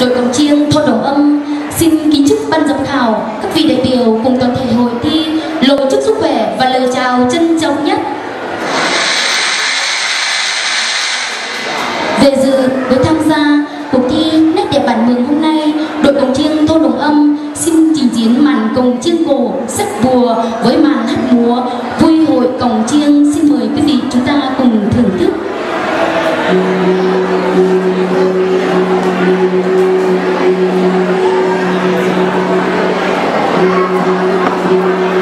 đội cổng chiêng thôn đồng âm, xin kính chúc ban giám khảo, các vị đại biểu cùng toàn thể hội thi lời chúc sức khỏe và lời chào trân trọng nhất. Về dự, với tham gia cuộc thi nét đẹp bản mường hôm nay, đội cổng chiêng thôn đồng âm xin trình diễn màn cồng chiêng cổ, sắc bùa với màn hát múa vui hội cổng chiêng. Xin mời quý vị chúng ta cùng thưởng thức. Ngân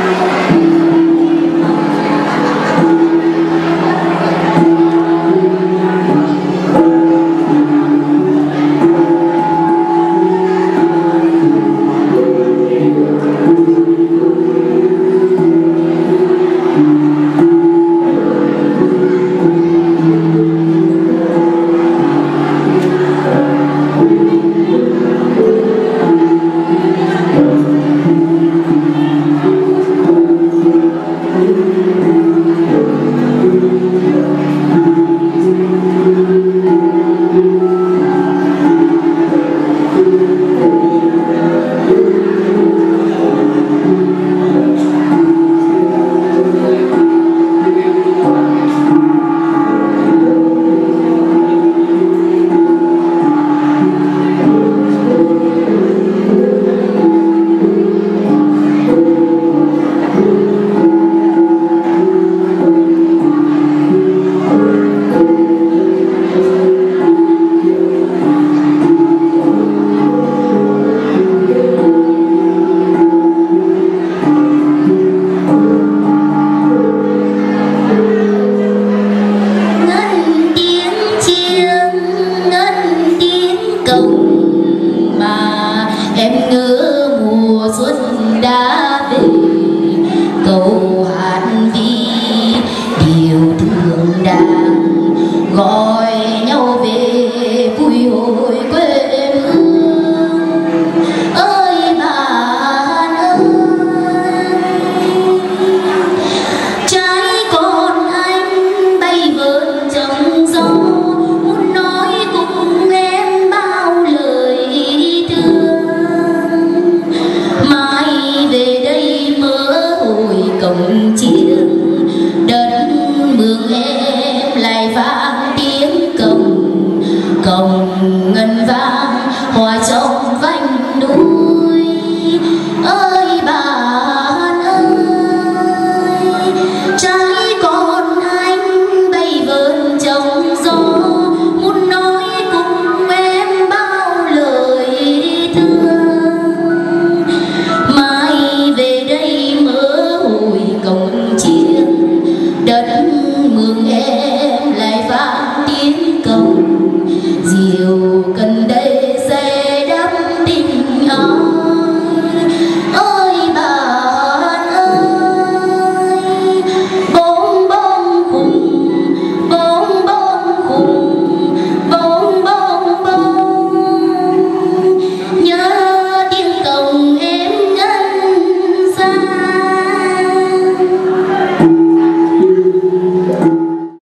mường em lại vang tiếng cồng cồng ngân vang hòa trong